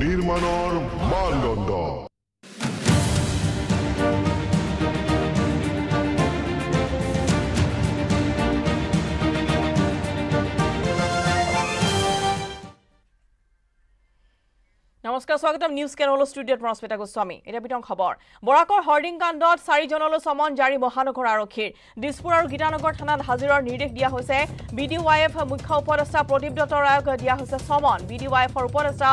নিৰ্মাণৰ মানদণ্ড নমস্কাৰ স্বাগতম নিউজ কেনল ষ্টুডিঅ'ত ৰশ্মিতা গোস্বামী। এতিয়া বিতং খবৰ। বৰাকৰ হৰ্ডিং কাণ্ডত চাৰিজনলৈ চমন জাৰি মহানগৰ আৰক্ষীৰ। দিছপুৰ আৰু গীতানগৰ থানাত হাজিৰৰ নিৰ্দেশ দিয়া হৈছে। বি ডি ৱাই এফ মুখ্য উপদেষ্টা প্ৰদীপ দত্ত ৰায়ক দিয়া হৈছে চমন বি ডি ৱাই এফৰ উপদেষ্টা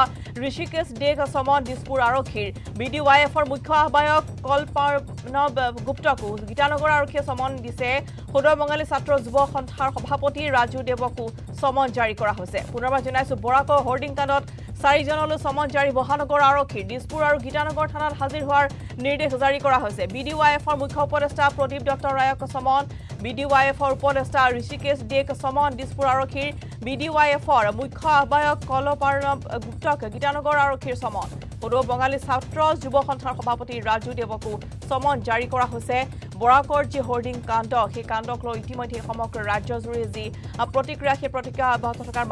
ঋষিকেশ দেক চমন দিছপুৰ আৰক্ষীৰ। বি ডি ৱাই এফৰ মুখ্য আহ্বায়ক কল্পৰ্ণৱ গুপ্তকো গীতানগৰ আৰক্ষীয়ে চমন দিছে। সদৌ বঙালী ছাত্ৰ যুৱ সন্থাৰ সভাপতি ৰাজু দেৱকো চমন জাৰি কৰা হৈছে। পুনৰবাৰ জনাইছো বৰাকৰ হৰ্ডিং কাণ্ডত চাৰিজনলৈ চমন জাৰি মহানগৰ আৰক্ষীৰ দিছপুৰ আৰু গীতানগৰ থানাত হাজিৰ হোৱাৰ নিৰ্দেশ জাৰি কৰা হৈছে। বি ডি ৱাই এফৰ মুখ্য উপদেষ্টা প্ৰদীপ দত্ত ৰায়ক চমন বি ডি ৱাই এফৰ উপদেষ্টা ঋষিকেশ ডেক চমন দিছপুৰ আৰক্ষীৰ বি ডি ৱাই এফৰ মুখ্য আহ্বায়ক কলপাৰ্ণৱ গুপ্তক গীতানগৰ আৰক্ষীৰ চমন সদৌ বঙালী ছাত্ৰ যুৱ সন্থাৰ সভাপতি ৰাজু দেৱকো চমন জাৰি কৰা হৈছে। বৰাকৰ যি হৰ্ডিং কাণ্ড সেই কাণ্ডক লৈ ইতিমধ্যে সমগ্ৰ ৰাজ্যজুৰি যি প্ৰতিক্ৰিয়া সেই প্ৰতিক্ৰিয়া অব্যাহত থকাৰ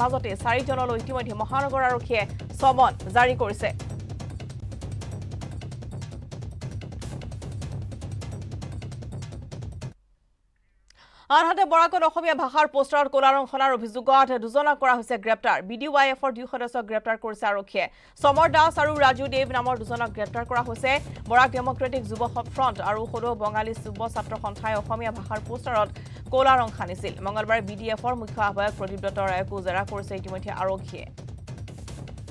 মাজতে চাৰিজনলৈ ইতিমধ্যে মহানগৰ আৰক্ষীয়ে চমন জাৰি কৰিছে। আনহাতে বৰাকত অসমীয়া ভাষাৰ পোষ্টাৰত কলা ৰং সনাৰ অভিযোগত দুজনক কৰা হৈছে গ্ৰেপ্তাৰ। বি ডি ৱাই এফৰ দুই সদস্যক গ্ৰেপ্তাৰ কৰিছে আৰক্ষীয়ে। সমৰ দাস আৰু ৰাজু দেৱ নামৰ দুজনক গ্ৰেপ্তাৰ কৰা হৈছে। বৰাক ডেমক্ৰেটিক যুৱ ফ্ৰণ্ট আৰু সদৌ বঙালী যুৱ ছাত্ৰ সন্থাই অসমীয়া ভাষাৰ পোষ্টাৰত কলা ৰং সানিছিল। মঙলবাৰে বি ডি এফৰ মুখ্য আহ্বায়ক প্ৰদীপ দত্ত ৰায়কো জেৰা কৰিছে ইতিমধ্যে আৰক্ষীয়ে।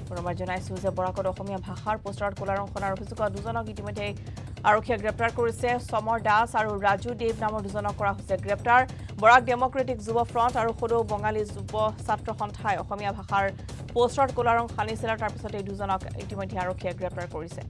পুনৰবাৰ জনাইছো যে বৰাকত অসমীয়া ভাষাৰ পোষ্টাৰত কলা ৰং সনাৰ অভিযোগত দুজনক ইতিমধ্যে আৰক্ষীয়ে গ্ৰেপ্তাৰ কৰিছে। সমৰ দাস আৰু ৰাজু দেৱ নামৰ দুজনক কৰা হৈছে গ্ৰেপ্তাৰ। বৰাক ডেমক্ৰেটিক যুৱ ফ্ৰণ্ট আৰু সদৌ বঙালী যুৱ ছাত্ৰ সন্থাই অসমীয়া ভাষাৰ পোষ্টাৰত কলা ৰং সানিছিল আৰু তাৰপিছতে এই দুজনক ইতিমধ্যে আৰক্ষীয়ে গ্ৰেপ্তাৰ কৰিছে।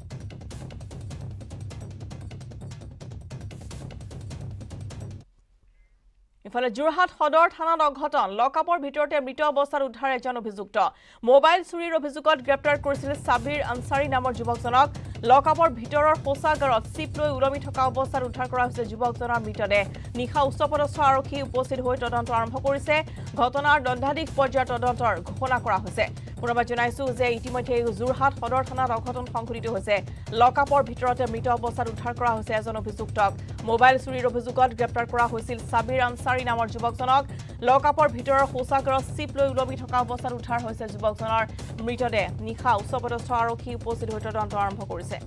ইফালে যোৰহাট সদৰ থানাত অঘটন। লকআপৰ ভিতৰতে মৃত অৱস্থাত উদ্ধাৰ এজন অভিযুক্ত। মোবাইল চুৰিৰ অভিযোগত গ্ৰেপ্তাৰ কৰিছিল ছাবিৰ আনচাৰী নামৰ যুৱকজনক। লকআপৰ ভিতৰৰ শৌচাগাৰত চিপ লৈ ওলমি থকা অৱস্থাত উদ্ধাৰ কৰা হৈছে যুৱকজনৰ মৃতদেহ। নিশা উচ্চপদস্থ আৰক্ষী উপস্থিত হৈ তদন্ত আৰম্ভ কৰিছে। ঘটনাৰ দণ্ডাধীশ পৰ্যায়ৰ তদন্তৰ ঘোষণা কৰা হৈছে। পুনৰবাৰ জনাইছো যে ইতিমধ্যে যোৰহাট সদৰ থানাত অঘটন সংঘটিত হৈছে। লকআপৰ ভিতৰতে মৃত অৱস্থাত উদ্ধাৰ কৰা হৈছে এজন অভিযুক্তক। মোবাইল চুৰিৰ অভিযোগত গ্ৰেপ্তাৰ কৰা হৈছিল ছাবিৰ আনচাৰী নামৰ যুৱকজনক। লকআপৰ ভিতৰৰ শৌচাগাৰত চিপ লৈ ওলমি থকা অৱস্থাত উদ্ধাৰ হৈছে যুৱকজনৰ মৃতদেহ। নিশা উচ্চপদস্থ আৰক্ষী উপস্থিত হৈ তদন্ত আৰম্ভ কৰিছে।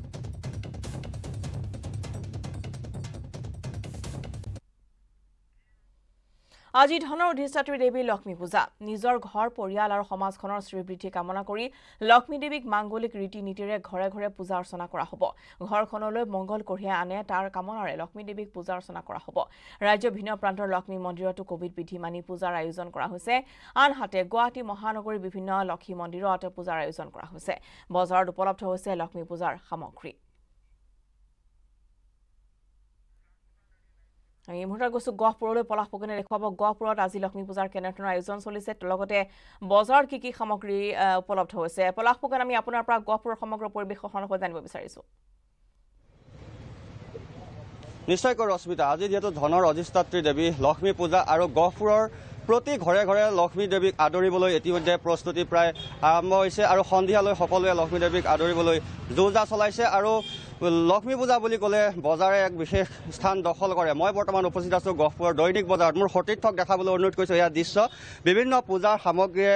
আজি ধনৰ অধিষ্ঠাত্ৰী দেৱী লক্ষ্মী পূজা। নিজৰ ঘৰ পৰিয়াল আৰু সমাজখনৰ শ্ৰীবৃদ্ধি কামনা কৰি লক্ষ্মী দেৱীক মাংগলিক ৰীতি নীতিৰে ঘৰে ঘৰে পূজা অৰ্চনা কৰা হ'ব। ঘৰখনলৈ মংগল কঢ়িয়াই আনে তাৰ কামনাৰে লক্ষ্মী দেৱীক পূজা অৰ্চনা কৰা হ'ব। ৰাজ্যৰ ভিন্ন প্ৰান্তৰ লক্ষ্মী মন্দিৰতো কোভিড বিধি মানি পূজাৰ আয়োজন কৰা হৈছে। আনহাতে গুৱাহাটী মহানগৰীৰ বিভিন্ন লক্ষ্মী মন্দিৰত পূজাৰ আয়োজন কৰা হৈছে। বজাৰত উপলব্ধ হৈছে লক্ষ্মী পূজাৰ সামগ্ৰী। এই মুহূৰ্তত গৈছো গহপুৰলৈ পলাশ ফুকনে দেখুৱাব গহপুৰত আজি লক্ষ্মী পূজাৰ কেনেধৰণৰ আয়োজন চলিছে লগতে বজাৰত কি কি সামগ্ৰী উপলব্ধ হৈছে। পলাশ ফুকন আমি আপোনাৰ পৰা গহপুৰৰ সমগ্ৰ পৰিৱেশ সন্দৰ্ভত জানিব বিচাৰিছো। নিশ্চয়কৈ ৰশ্মিতা আজি যিহেতু ধনৰ অধিষ্ঠাত্ৰী দেৱী লক্ষ্মী পূজা আৰু গহপুৰৰ প্ৰতি ঘৰে ঘৰে লক্ষ্মী দেৱীক আদৰিবলৈ ইতিমধ্যে প্ৰস্তুতি প্ৰায় আৰম্ভ হৈছে আৰু সন্ধিয়ালৈ সকলোৱে লক্ষ্মী দেৱীক আদৰিবলৈ যো জা চলাইছে আৰু লক্ষ্মী পূজা বুলি ক'লে বজাৰে এক বিশেষ স্থান দখল কৰে। মই বৰ্তমান উপস্থিত আছোঁ গহপুৰৰ দৈনিক বজাৰত। মোৰ সতীৰ্থক দেখাবলৈ অনুৰোধ কৰিছোঁ এয়া দৃশ্য। বিভিন্ন পূজাৰ সামগ্ৰীয়ে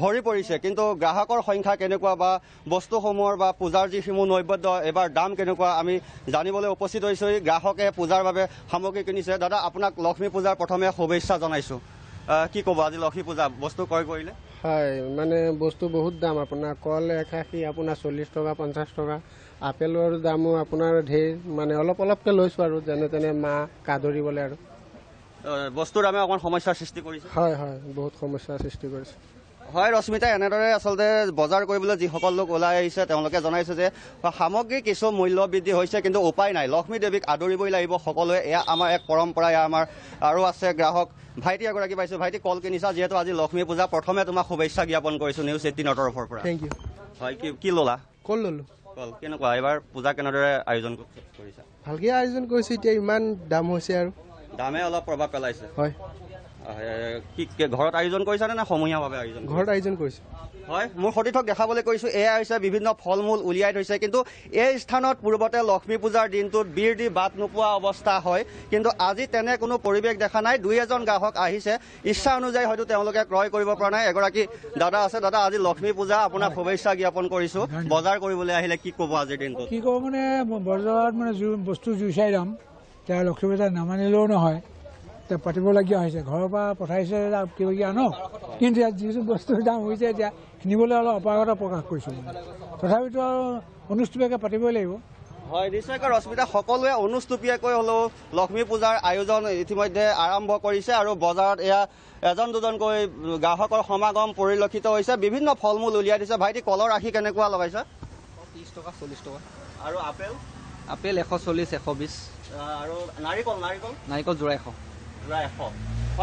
ভৰি পৰিছে কিন্তু গ্ৰাহকৰ সংখ্যা কেনেকুৱা বা বস্তুসমূহৰ বা পূজাৰ যিসমূহ নৈবেদ্য এইবাৰ দাম কেনেকুৱা আমি জানিবলৈ উপস্থিত হৈছোঁ। গ্ৰাহকে পূজাৰ বাবে সামগ্ৰী কিনিছে। দাদা আপোনাক লক্ষ্মী পূজাৰ প্ৰথমে শুভেচ্ছা জনাইছোঁ। কি ক'ব আজি লক্ষ্মী পূজা? বস্তু ক্ৰয় কৰিলে? হয় মানে বস্তু বহুত দাম। আপোনাৰ কল একাশী আপোনাৰ চল্লিছ টকা পঞ্চাছ টকা। আপেলৰ দামো আপোনাৰ ঢেৰ মানে অলপ অলপকৈ লৈছোঁ আৰু যেনে তেনে মাহ কাদৰিবলৈ আৰু। বস্তুৰ দামে অকণমান সমস্যাৰ সৃষ্টি কৰিছে। হয় হয় বহুত সমস্যাৰ সৃষ্টি কৰিছে। হয় ৰশ্মিতা এনেদৰে আচলতে বজাৰ কৰিবলৈ যিসকল লোক ওলাই আহিছে তেওঁলোকে জনাইছে যে সামগ্ৰীৰ কিছু মূল্য বৃদ্ধি হৈছে কিন্তু উপায় নাই। লক্ষ্মী দেৱীক আদৰিবই লাগিব সকলোৱে এয়া আমাৰ এক পৰম্পৰা এয়া আমাৰ আৰু আছে গ্ৰাহক। ভাইটি এগৰাকী পাইছোঁ ভাইটি কল কিনিছা যিহেতু আজি লক্ষ্মী পূজা। প্ৰথমে তোমাক শুভেচ্ছা জ্ঞাপন কৰিছোঁ নিউজ এইটিনৰ তৰফৰ পৰা। থেংক ইউ হয় কি কি ল'লা? ক'ত ল'লোঁ। কল কেনেকুৱা? এইবাৰ পূজা কেনেদৰে আয়োজন কৰিছা? ভালকৈ আয়োজন কৰিছোঁ এতিয়া ইমান দাম হৈছে আৰু। দামে অলপ প্ৰভাৱ পেলাইছে। হয়। কি- ঘৰত আয়োজন কৰিছানে নে সমূহীয়াভাৱে আয়োজন ঘৰত আয়োজন কৰিছোঁ। হয়? মোৰ সতীৰ্থক দেখাবলৈ কৈছোঁ এয়া হৈছে বিভিন্ন ফল মূল উলিয়াই থৈছে। কিন্তু এই স্থানত পূৰ্বতে লক্ষ্মী পূজাৰ দিনটোত বীৰ দি বাট নোপোৱা অৱস্থা হয়। কিন্তু আজি তেনে কোনো পৰিৱেশ দেখা নাই। দুই এজন গ্ৰাহক আহিছে। ইচ্ছা অনুযায়ী হয়তো তেওঁলোকে ক্ৰয় কৰিব পৰা নাই। এগৰাকী দাদা আছে। দাদা আজি লক্ষ্মী পূজা আপোনাক শুভেচ্ছা জ্ঞাপন কৰিছোঁ। বজাৰ কৰিবলৈ আহিলে কি ক'ব আজিৰ দিনটোত? কি ক'ব মানে বজাৰত মানে বস্তু জুই চাই দাম এতিয়া লক্ষ্মী পূজা নামানিলেও নহয়। এতিয়া পাতিবলগীয়া হৈছে। ঘৰৰ পৰা পঠাইছে কিবা কিবি আনক কিন্তু ইয়াত যিটো বস্তুৰ দাম হৈছে এতিয়া কিনিবলৈ অলপ অপাৰগতা প্ৰকাশ কৰিছোঁ মানে। তথাপিতো আৰু অনুষ্ঠীয়াকৈ পাতিবই লাগিব। হয় নিশ্চয়কৈ ৰশ্মিতা সকলোৱে অনুষ্টুপীয়াকৈ হ'লেও লক্ষ্মী পূজাৰ আয়োজন ইতিমধ্যে আৰম্ভ কৰিছে আৰু বজাৰত এয়া এজন দুজনকৈ গ্ৰাহকৰ সমাগম পৰিলক্ষিত হৈছে। বিভিন্ন ফল মূল উলিয়াই দিছে। ভাইটি কলৰ ৰাশি কেনেকুৱা লগাইছে? ত্ৰিছ টকা চল্লিছ টকা। আৰু আপেল? আপেল এশ চল্লিছ এশ বিছ আৰু নাৰিকল নাৰিকল? নাৰিকল যোৰা এশ। যোৰা এশ।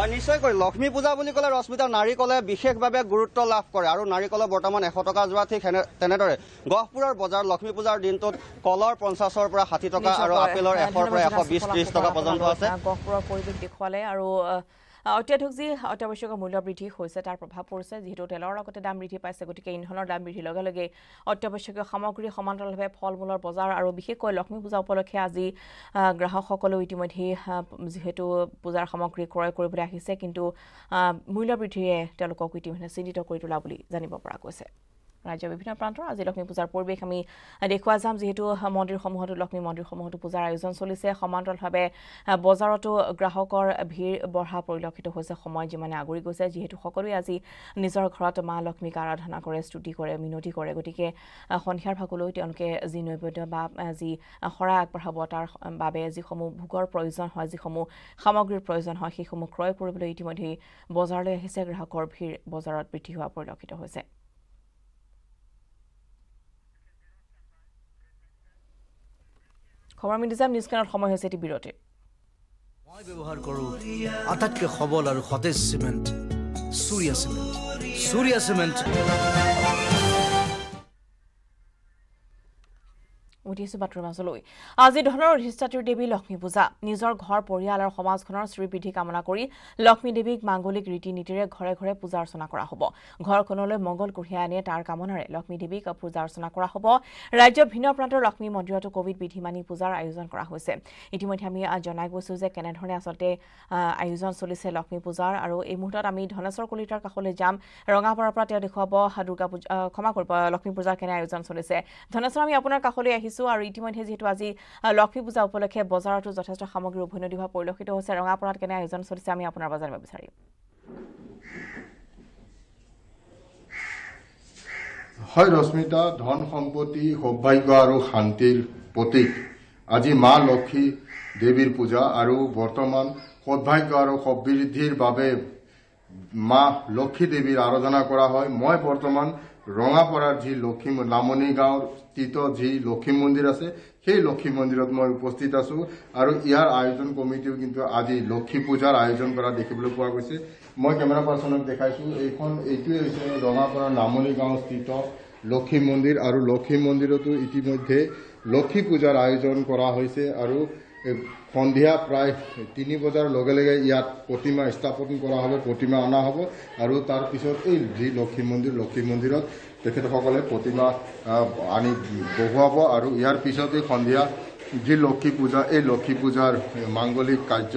হয় নিশ্চয়কৈ। লক্ষ্মী পূজা বুলি ক'লে ৰশ্মিতা নাৰিকলে বিশেষভাৱে গুৰুত্ব লাভ কৰে আৰু নাৰিকলৰ বৰ্তমান এশ টকা যোৰা ঠিক তেনেদৰে। গহপুৰৰ বজাৰ লক্ষ্মী পূজাৰ দিনটোত কলৰ পঞ্চাছৰ পৰা ষাঠি টকা আৰু। আপেলৰ এশৰ পৰা এশ বিছ ত্ৰিছ টকা পৰ্যন্ত আছে। গহপুৰৰ পৰিৱেশ দেখুৱালে আৰু অত্যাধিক যি অত্যাৱশ্যকীয় মূল্য বৃদ্ধি হৈছে তাৰ প্ৰভাৱ পৰিছে। যিহেতু তেলৰ লগতে দাম বৃদ্ধি পাইছে গতিকে ইন্ধনৰ দাম বৃদ্ধিৰ লগে লগে অত্যাৱশ্যকীয় সামগ্ৰী সমান্তৰালভাৱে ফল মূলৰ বজাৰ আৰু বিশেষকৈ লক্ষ্মী পূজা উপলক্ষে আজি গ্ৰাহকসকলেও ইতিমধ্যেই আহ, যিহেতু পূজাৰ সামগ্ৰী ক্ৰয় কৰিবলৈ আহিছে কিন্তু মূল্য বৃদ্ধিয়ে তেওঁলোকক ইতিমধ্যে চিন্তিত কৰি তোলা বুলি জানিব পৰা গৈছে। ৰাজ্যৰ বিভিন্ন প্ৰান্তৰ আজি লক্ষ্মী পূজাৰ পৰিৱেশ আমি দেখুওৱা যাম। যিহেতু মন্দিৰসমূহতো লক্ষ্মী মন্দিৰসমূহতো পূজাৰ আয়োজন চলিছে। সমান্তৰালভাৱে বজাৰতো গ্ৰাহকৰ ভিৰ বঢ়া পৰিলক্ষিত হৈছে। সময় যিমানে আগুৰি গৈছে যিহেতু সকলোৱে আজি নিজৰ ঘৰত মা লক্ষ্মীক আৰাধনা কৰে স্তুতি কৰে মিনতি কৰে। গতিকে সন্ধিয়াৰ ভাগলৈ তেওঁলোকে যি নৈবেদ্য বা যি শৰাই আগবঢ়াব তাৰ বাবে যিসমূহ ভোগৰ প্ৰয়োজন হয় যিসমূহ সামগ্ৰীৰ প্ৰয়োজন হয় সেইসমূহ ক্ৰয় কৰিবলৈ ইতিমধ্যেই বজাৰলৈ আহিছে। গ্ৰাহকৰ ভিৰ বজাৰত বৃদ্ধি হোৱা পৰিলক্ষিত হৈছে। খবৰ আমি যাম নিউজ কেনত সময় হৈছে এটি বিৰতিৰ। মই ব্যৱহাৰ কৰোঁ আটাইতকৈ সবল আৰু সতেজ চিমেণ্ট চুৰিয়া চিমেণ্ট। চুৰিয়া চিমেণ্ট। উঠি আছো বাতৰি মাজলৈ। আজি ধনৰ অধিষ্ঠাত্ৰীৰ দেৱী লক্ষ্মী পূজা। নিজৰ ঘৰ পৰিয়াল আৰু সমাজখনৰ শ্ৰীবৃদ্ধি কামনা কৰি লক্ষ্মী দেৱীক মাংগলিক ৰীতি নীতিৰে ঘৰে ঘৰে পূজা অৰ্চনা কৰা হ'ব। ঘৰখনলৈ মংগল কঢ়িয়াই আনে তাৰ কামনাৰে লক্ষ্মী দেৱীক পূজা অৰ্চনা কৰা হ'ব। ৰাজ্যৰ ভিন্ন প্ৰান্তৰ লক্ষ্মী মন্দিৰতো কভিড বিধি মানি পূজাৰ আয়োজন কৰা হৈছে। ইতিমধ্যে আমি জনাই গৈছো যে কেনেধৰণে আচলতে আয়োজন চলিছে লক্ষ্মী পূজাৰ আৰু এই মুহূৰ্তত আমি ধনেশ্বৰ কলিতাৰ কাষলৈ যাম। ৰঙাপাৰাৰ পৰা তেওঁ দেখুৱাব দুৰ্গা পূজা ক্ষমা কৰিব লক্ষ্মী পূজাৰ কেনে আয়োজন চলিছে। ধনেশ্বৰ আমি আপোনাৰ কাষলৈ আহিছো। আৰু ইতিমধ্যে যিহেতু আজি লক্ষ্মী পূজা উপলক্ষে বজাৰতো যথেষ্ট সামগ্ৰী উভৈনদী হোৱা পৰিলক্ষিত হৈছে। ৰঙাপাৰাত কেনে আয়োজন চলিছে আমি আপোনাৰ পৰা জানিব বিচাৰিম। হয় ৰশ্মিতা ধন সম্পত্তি সৌভাগ্য আৰু শান্তিৰ প্ৰতীক। আজি মা লক্ষ্মী দেৱীৰ পূজা আৰু বৰ্তমান সৌভাগ্য আৰু সমৃদ্ধিৰ বাবে মা লক্ষ্মী দেৱীৰ আৰাধনা কৰা হয়। মই বৰ্তমান ৰঙাপাৰাৰ যি লক্ষী নামনি গাঁৱৰ স্থিত যি লক্ষী মন্দিৰ আছে সেই লক্ষী মন্দিৰত মই উপস্থিত আছো। আৰু ইয়াৰ আয়োজন কমিটিও কিন্তু আজি লক্ষী পূজাৰ আয়োজন কৰা দেখিবলৈ পোৱা গৈছে। মই কেমেৰা পাৰ্চনক দেখাইছো এইখন এইটোৱে হৈছে ৰঙাপাৰাৰ নামনি গাঁও স্থিত লক্ষী মন্দিৰ। আৰু লক্ষী মন্দিৰতো ইতিমধ্যে লক্ষী পূজাৰ আয়োজন কৰা হৈছে। আৰু সন্ধিয়া প্ৰায় তিনি বজাৰ লগে লগে ইয়াত প্ৰতিমা স্থাপন কৰা হ'ব প্ৰতিমা অনা হ'ব আৰু তাৰপিছত এই যি লক্ষী মন্দিৰ লক্ষী মন্দিৰত তেখেতসকলে প্ৰতিমা আনি বহুৱাব আৰু ইয়াৰ পিছতেই সন্ধিয়া যি লক্ষী পূজা এই লক্ষী পূজাৰ মাংগলিক কাৰ্য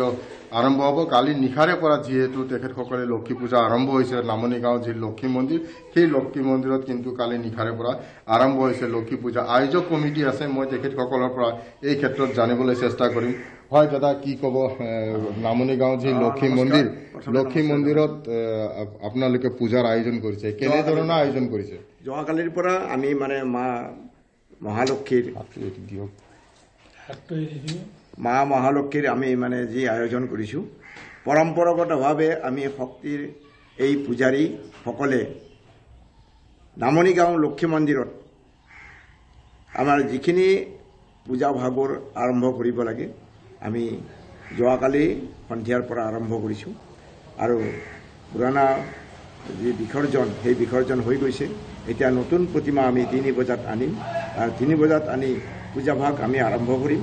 আৰম্ভ হ'ব। কালি নিশাৰে পৰা যিহেতু তেখেতসকলে লক্ষী পূজা আৰম্ভ হৈছে নামনি গাঁও যি লক্ষী মন্দিৰ সেই লক্ষী মন্দিৰত কিন্তু কালি নিশাৰে পৰা আৰম্ভ হৈছে লক্ষী পূজা। আয়োজক কমিটি আছে মই তেখেতসকলৰ পৰা এই ক্ষেত্ৰত জানিবলৈ চেষ্টা কৰিম। হয় দাদা কি ক'ব নামনি গাঁও যি লক্ষী মন্দিৰ লক্ষী মন্দিৰত আপোনালোকে পূজাৰ আয়োজন কৰিছে। কেনেধৰণৰ আয়োজন কৰিছে? যোৱাকালিৰ পৰা আমি মানে মা মহালক্ষীৰ দিয়ক। মা মহালক্ষীৰ আমি মানে যি আয়োজন কৰিছোঁ পৰম্পৰাগতভাৱে আমি শক্তিৰ এই পূজাৰীসকলে নামনি গাঁও লক্ষী মন্দিৰত আমাৰ যিখিনি পূজা ভাগৰ আৰম্ভ কৰিব লাগে আমি যোৱাকালি সন্ধিয়াৰ পৰা আৰম্ভ কৰিছোঁ। আৰু পুৰণা যি বিসৰ্জন সেই বিসৰ্জন হৈ গৈছে। এতিয়া নতুন প্ৰতিমা আমি তিনি বজাত আনিম। আৰু তিনি বজাত আনি পূজা ভাগ আমি আৰম্ভ কৰিম।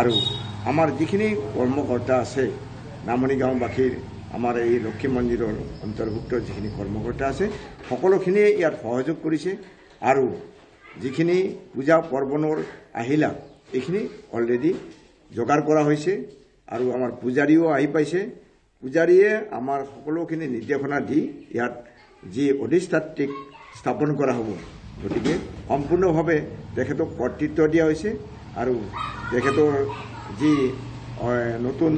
আৰু আমাৰ যিখিনি কৰ্মকৰ্তা আছে নামনি গাঁওবাসীৰ আমাৰ এই লক্ষী মন্দিৰৰ অন্তৰ্ভুক্ত যিখিনি কৰ্মকৰ্তা আছে সকলোখিনিয়ে ইয়াত সহযোগ কৰিছে। আৰু যিখিনি পূজা পৰ্বণৰ আহিলা এইখিনি অলৰেডি যোগাৰ কৰা হৈছে আৰু আমাৰ পূজাৰীও আহি পাইছে। পূজাৰীয়ে আমাৰ সকলোখিনি নিৰ্দেশনা দি ইয়াত যি অধিষ্ঠাত্ৰিক স্থাপন কৰা হ'ব গতিকে সম্পূৰ্ণভাৱে তেখেতক কৰ্তৃত্ব দিয়া হৈছে আৰু তেখেতৰ যি নতুন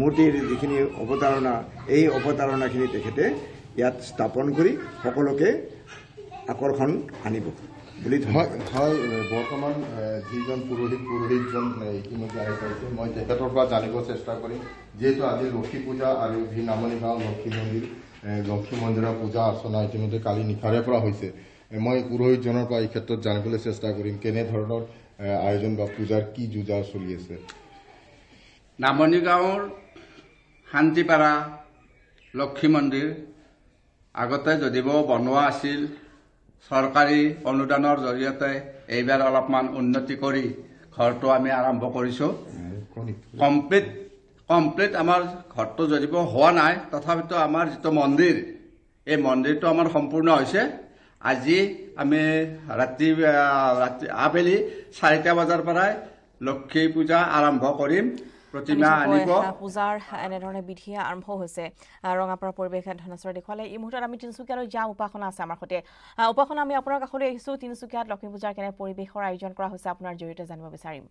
মূৰ্তিৰ যিখিনি অৱতাৰণা এই অৱতাৰণাখিনি তেখেতে ইয়াত স্থাপন কৰি সকলোকে আকৰ্ষণ আনিব। বুলি হয় বৰ্তমান যিজন পুৰোহিত পুৰোহিতজন ইতিমধ্যে আহি পাইছে। মই তেখেতৰ পৰা জানিব চেষ্টা কৰিম যিহেতু আজি লক্ষী পূজা আৰু ভি নামনি গাঁও লক্ষী মন্দিৰ লক্ষী মন্দিৰৰ পূজা অৰ্চনা ইতিমধ্যে কালি নিশাৰে পৰা হৈছে। মই পুৰোহিতজনৰ পৰা এই ক্ষেত্ৰত জানিবলৈ চেষ্টা কৰিম কেনেধৰণৰ আয়োজন বা পূজাৰ কি যোজা চলি আছে। নামনি গাঁৱৰ শান্তিপাৰা লক্ষী মন্দিৰ আগতে যদিও বনোৱা আছিল চৰকাৰী অনুদানৰ জৰিয়তে এইবাৰ অলপমান উন্নতি কৰি ঘৰটো আমি আৰম্ভ কৰিছোঁ। কমপ্লিট কমপ্লিট আমাৰ ঘৰটো যদিও হোৱা নাই তথাপিতো আমাৰ যিটো মন্দিৰ এই মন্দিৰটো আমাৰ সম্পূৰ্ণ হৈছে। আজি আমি ৰাতি ৰাতি আবেলি চাৰিটা বজাৰ পৰাই লক্ষী পূজা আৰম্ভ কৰিম। প্ৰতিমা আনিব। পূজাৰ এনেধৰণে বিধি আৰম্ভ হৈছে। ৰঙাপাৰা পৰিৱেশ ধনেশ্বৰ দেখুৱালে। এই মুহূৰ্তত আমি তিনিচুকীয়ালৈ যাম উপাসনা আছে আমাৰ সৈতে। উপাসনা আমি আপোনাৰ কাষলৈ আহিছোঁ। তিনিচুকীয়াত লক্ষ্মী পূজাৰ কেনে পৰিৱেশৰ আয়োজন কৰা হৈছে আপোনাৰ জৰিয়তে জানিব বিচাৰিম।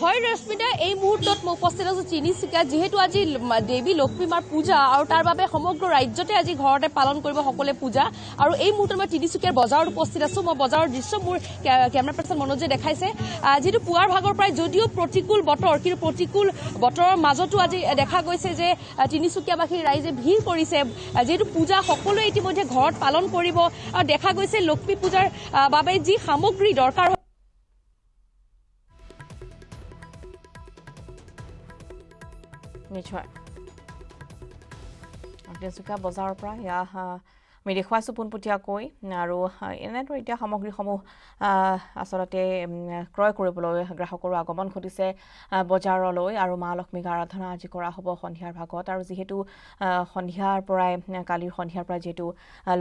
হয় ৰশ্মিতা এই মুহূৰ্তত মই উপস্থিত আছো তিনিচুকীয়াত যিহেতু আজি দেৱী লক্ষ্মী মাৰ পূজা আৰু তাৰ বাবে সমগ্ৰ ৰাজ্যতে আজি ঘৰতে পালন কৰিব সকলোৱে পূজা। আৰু এই মুহূৰ্তত মই তিনিচুকীয়াৰ বজাৰত উপস্থিত আছো। মই বজাৰৰ দৃশ্য মোৰ কেমেৰা পাৰ্চন মনোজে দেখাইছে। যিহেতু পুৱাৰ ভাগৰ পৰাই যদিও প্ৰতিকূল বতৰ কিন্তু প্ৰতিকূল বতৰৰ মাজতো আজি দেখা গৈছে যে তিনিচুকীয়াবাসী ৰাইজে ভিৰ কৰিছে। যিহেতু পূজা সকলোৱে ইতিমধ্যে ঘৰত পালন কৰিব। আৰু দেখা গৈছে লক্ষ্মী পূজাৰ বাবে যি সামগ্ৰী দৰকাৰ নিশ্চয় তিনিচুকীয়া বজাৰৰ পৰা আহ, আমি দেখুৱাইছোঁ পোনপটীয়াকৈ আৰু এনেদৰে এতিয়া সামগ্ৰীসমূহ আচলতে ক্ৰয় কৰিবলৈ গ্ৰাহকৰো আগমন ঘটিছে বজাৰলৈ আৰু মা লক্ষ্মীক আৰাধনা আজি কৰা হ'ব সন্ধিয়াৰ ভাগত। আৰু যিহেতু সন্ধিয়াৰ পৰাই কালিৰ সন্ধিয়াৰ পৰাই যিহেতু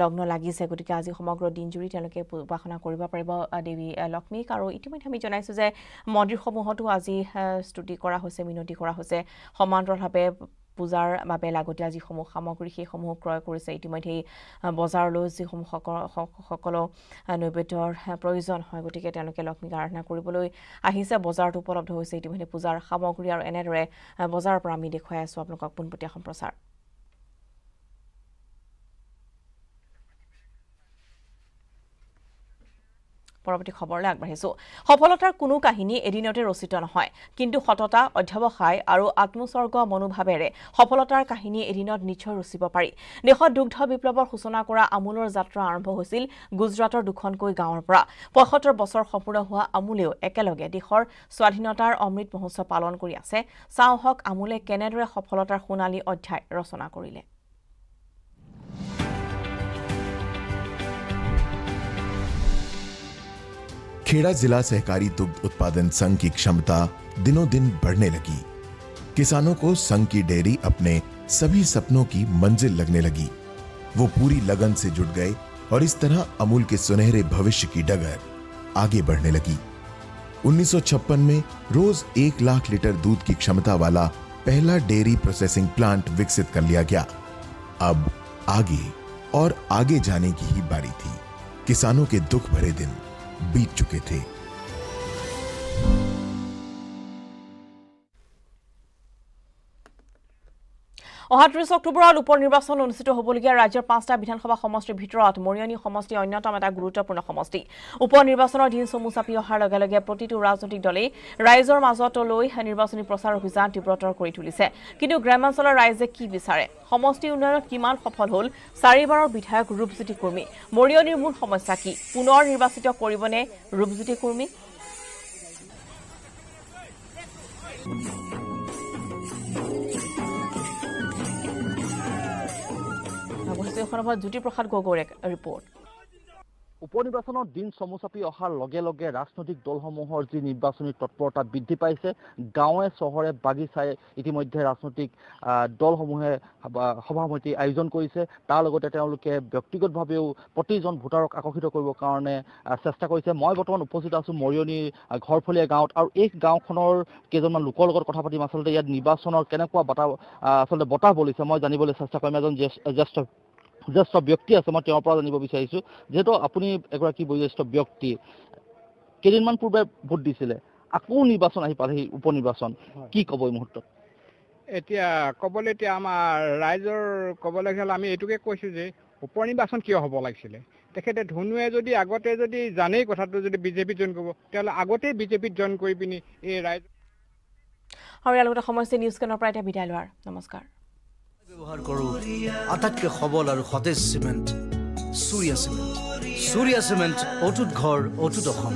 লগ্ন লাগিছে গতিকে আজি সমগ্ৰ দিনজুৰি তেওঁলোকে উপাসনা কৰিব পাৰিব দেৱী লক্ষ্মীক। আৰু ইতিমধ্যে আমি জনাইছোঁ যে মন্দিৰসমূহতো আজি স্তুতি কৰা হৈছে মিনতি কৰা হৈছে। সমান্তৰালভাৱে পূজাৰ বাবে লাগতীয়াল যিসমূহ সামগ্ৰী সেইসমূহ ক্ৰয় কৰিছে। ইতিমধ্যেই বজাৰলৈ যিসমূহ সক- সক- সকলো নৈবেদ্যৰ প্ৰয়োজন হয় গতিকে তেওঁলোকে লক্ষ্মীক আৰাধনা কৰিবলৈ আহিছে। বজাৰতো উপলব্ধ হৈছে ইতিমধ্যে পূজাৰ সামগ্ৰী আৰু এনেদৰে বজাৰৰ পৰা আমি দেখুৱাই আছোঁ। আপোনালোকক পোনপটীয়া সম্প্ৰচাৰ। পৰৱৰ্তী খবৰলৈ আগবাঢ়িছোঁ। সফলতাৰ কোনো কাহিনী এদিনতে ৰচিত নহয় কিন্তু সততা অধ্যৱসায় আৰু আত্মোৎসৰ্গ মনোভাৱেৰে সফলতাৰ কাহিনী এদিনত নিশ্চয় ৰচিব পাৰি। দেশত দুগ্ধ বিপ্লৱৰ সূচনা কৰা আমূলৰ যাত্ৰা আৰম্ভ হৈছিল গুজৰাটৰ দুখনকৈ গাঁৱৰ পৰা। পঁয়সত্তৰ বছৰ সম্পূৰ্ণ হোৱা আমূলেও একেলগে দেশৰ স্বাধীনতাৰ অমৃত মহোৎসৱ পালন কৰি আছে। চাওঁ হওক আমূলে কেনেদৰে সফলতাৰ সোণালী অধ্যায় ৰচনা কৰিলে। खेड़ा जिला सहकारी दुग्ध उत्पादन संघ की क्षमता दिनों दिन बढ़ने लगी। किसानों को संघ की डेयरी अपने सभी सपनों की मंजिल लगने लगी। वो पूरी लगन से जुट गए और इस तरह अमूल के सुनहरे भविष्य की डगर आगे बढ़ने लगी। 1956 में रोज एक लाख लीटर दूध की क्षमता वाला पहला डेयरी प्रोसेसिंग प्लांट विकसित कर लिया गया। अब आगे और आगे जाने की ही बारी थी। किसानों के दुख भरे दिन। बीत चुके थे। অহা ত্ৰিছ অক্টোবৰত উপ নিৰ্বাচন অনুষ্ঠিত হ'বলগীয়া ৰাজ্যৰ পাঁচটা বিধানসভা সমষ্টিৰ ভিতৰত মৰিয়নী সমষ্টি অন্যতম এটা গুৰুত্বপূৰ্ণ সমষ্টি। উপ নিৰ্বাচনৰ দিন চমু চাপি অহাৰ লগে লগে প্ৰতিটো ৰাজনৈতিক দলেই ৰাইজৰ মাজতলৈ নিৰ্বাচনী প্ৰচাৰ অভিযান তীব্ৰতৰ কৰি তুলিছে। কিন্তু গ্ৰামাঞ্চলৰ ৰাইজে কি বিচাৰে? সমষ্টি উন্নয়নত কিমান সফল হ'ল? চাৰিবাৰৰ বিধায়ক ৰূপজ্যোতি কুৰ্মী। মৰিয়নীৰ মূল সমস্যা কি? পুনৰ নিৰ্বাচিত কৰিবনে ৰূপজ্যোতি কুৰ্মী? আগবঢ়াইছোঁ এই সন্দৰ্ভত জ্যোতিপ্ৰসাদ গগৈৰ ৰিপৰ্ট উপ নিৰ্বাচনৰ দিন চমু চাপি অহাৰ লগে লগে ৰাজনৈতিক দলসমূহৰ যি নিৰ্বাচনী তৎপৰতা বৃদ্ধি পাইছে গাঁৱে চহৰে বাগিচাই ইতিমধ্যে ৰাজনৈতিক দলসমূহে সভা- সভা-সমিতি আয়োজন কৰিছে। তাৰ লগতে তেওঁলোকে ব্যক্তিগতভাৱেও প্ৰতিজন ভোটাৰক আকৰ্ষিত কৰিবৰ কাৰণে চেষ্টা কৰিছে। মই বৰ্তমান উপস্থিত আছো মৰিয়নি ঘৰফলীয়া গাঁৱত আৰু এই গাঁওখনৰ কেইজনমান লোকৰ লগত কথা পাতিম। আচলতে ইয়াত নিৰ্বাচনৰ কেনেকুৱা বতাহ আচলতে বতাহ বলিছে মই জানিবলৈ চেষ্টা কৰিম। এজন জ্যেষ্ঠ জ্যেষ্ঠ ব্যক্তি আছে মই তেওঁৰ পৰা জানিব বিচাৰিছো। যিহেতু আপুনি এগৰাকী বয়োজ্যেষ্ঠ ব্যক্তি কেইদিনমান পূৰ্বে ভোট দিছিলে। আকৌ নিৰ্বাচন আহি পালেহি উপ নিৰ্বাচন কি ক'ব এই মুহূৰ্তত? এতিয়া ক'বলৈ এতিয়া আমাৰ ৰাইজৰ ক'বলৈ গ'লে আমি এইটোকে কৈছোঁ যে উপ নিৰ্বাচন কিয় হ'ব লাগিছিলে? তেখেতে ধনুৱে যদি আগতে যদি জানেই কথাটো যদি বিজেপিত জইন কৰিব তেতিয়াহ'লে আগতেই বিজেপিত জইন কৰি পিনি এই ৰাইজ আৰু ইয়াৰ লগতে সমষ্টি নিউজ কেন্দ্ৰৰ পৰা এতিয়া বিদায় লোৱাৰ। নমস্কাৰ। ব্যৱহাৰ কৰোঁ। আটাইতকৈ সবল আৰু সতেজ চিমেণ্ট চুৰিয়া চিমেণ্ট। চুৰিয়া চিমেণ্ট অটুট ঘৰ অটুট অসম।